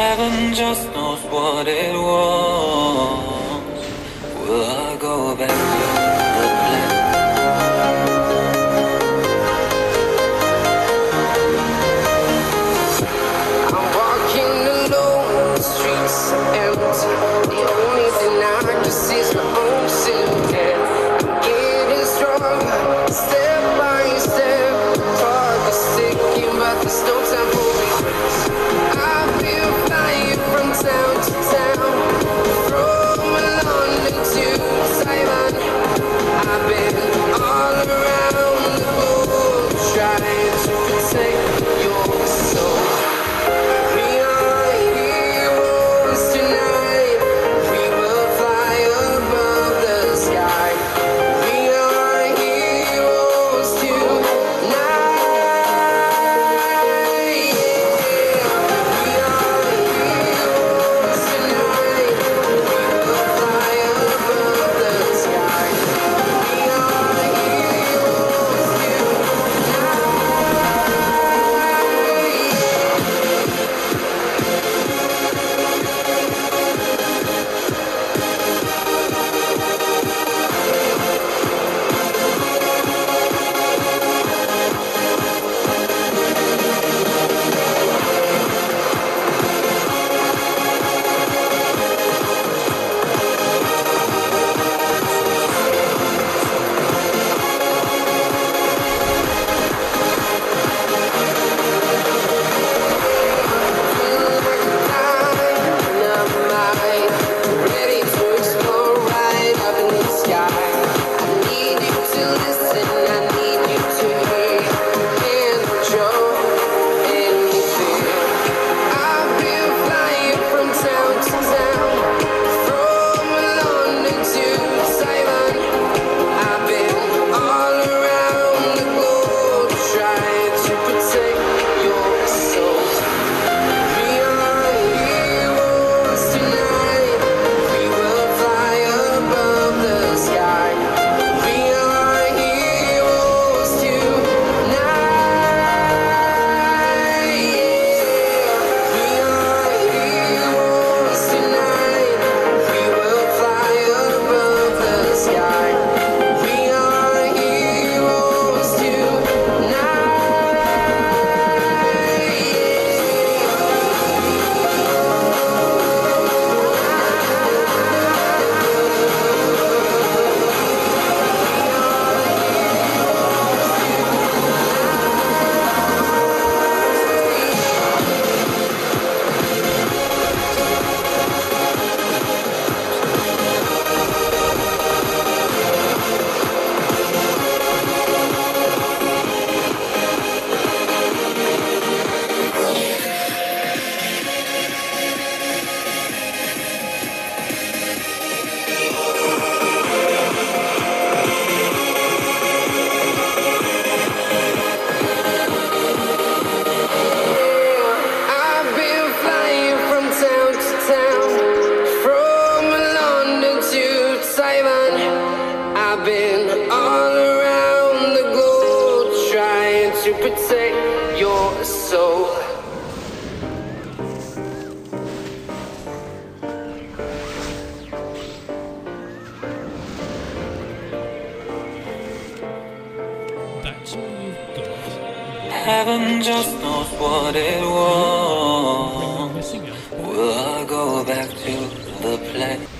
heaven just knows what it wants. Will I go back to the plan? This is my own silhouette. I'm getting stronger. the play.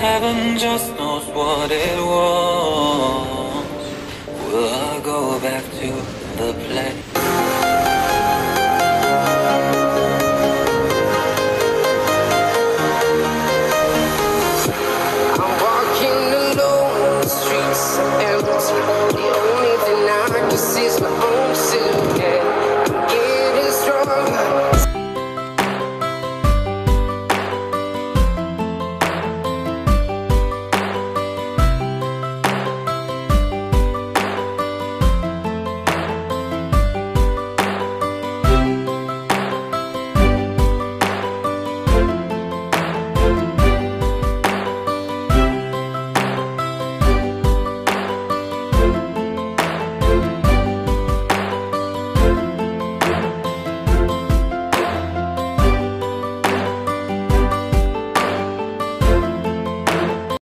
Heaven just knows what it was. Will I go back to the place?